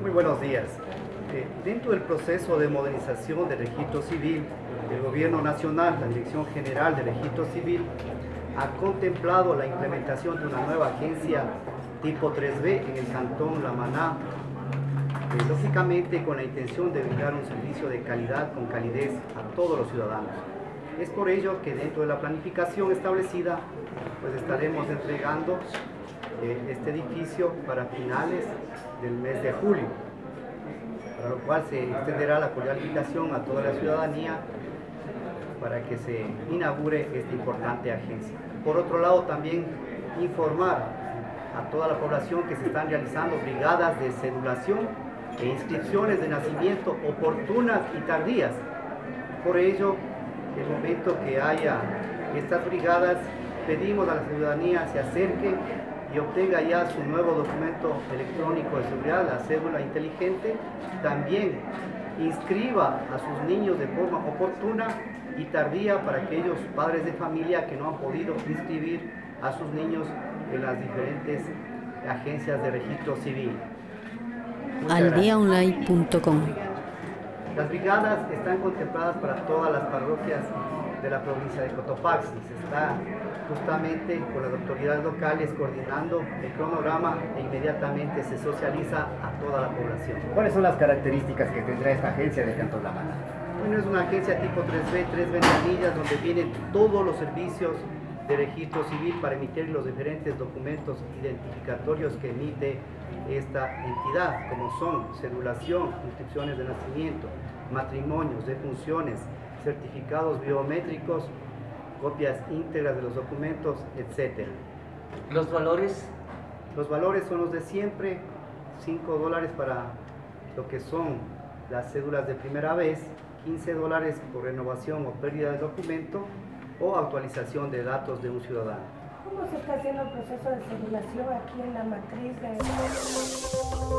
Muy buenos días. Eh, dentro del proceso de modernización del registro civil, el Gobierno Nacional, la Dirección General del Registro Civil, ha contemplado la implementación de una nueva agencia tipo 3B en el Cantón La Maná, eh, lógicamente con la intención de brindar un servicio de calidad con calidez a todos los ciudadanos. Es por ello que dentro de la planificación establecida, pues estaremos entregando eh, este edificio para finales del mes de julio, para lo cual se extenderá la cordial a toda la ciudadanía para que se inaugure esta importante agencia. Por otro lado, también informar a toda la población que se están realizando brigadas de cedulación e inscripciones de nacimiento oportunas y tardías. Por ello, el momento que haya estas brigadas, pedimos a la ciudadanía se acerque y obtenga ya su nuevo documento electrónico de seguridad, la cédula inteligente, también inscriba a sus niños de forma oportuna y tardía para aquellos padres de familia que no han podido inscribir a sus niños en las diferentes agencias de registro civil. Aldeaonline.com Las brigadas están contempladas para todas las parroquias de la provincia de Cotopaxi. Se está justamente con las autoridades locales coordinando el cronograma e inmediatamente se socializa a toda la población. ¿Cuáles son las características que tendrá esta agencia de Cantón La Mana? Bueno, es una agencia tipo 3B, tres ventanillas, donde vienen todos los servicios de registro civil para emitir los diferentes documentos identificatorios que emite esta entidad, como son cedulación, inscripciones de nacimiento, matrimonios, defunciones, certificados biométricos, copias íntegras de los documentos, etc. ¿Los valores? Los valores son los de siempre, 5 dólares para lo que son las cédulas de primera vez, 15 dólares por renovación o pérdida de documento o actualización de datos de un ciudadano. ¿Cómo se está haciendo el proceso de cedulación aquí en la matriz de...